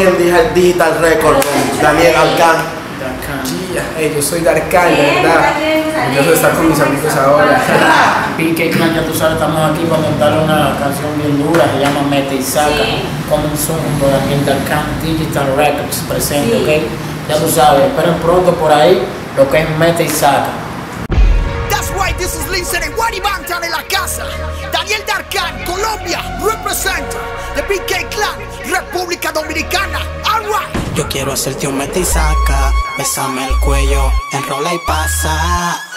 aquí en Digital- Digital Record con Daniel Alcán. Hey, yo soy Darkal, de verdad. Yo soy estar con mis amigos ahora. PK Clan, ya tú sabes, estamos aquí para montar una canción bien dura, se llama Mete y Saca. Comenzó junto a Daniel Darkan Digital Records presente, ¿ok? Ya tú sabes, esperen pronto por ahí lo que es Mete y Saca. That's right, this is Lindsay de Guaribanta en la casa. Daniel Darkan, Colombia, Clan, República Dominicana. Alright. Yo quiero hacerte un mete y saca, besame el cuello, enrola y pasa.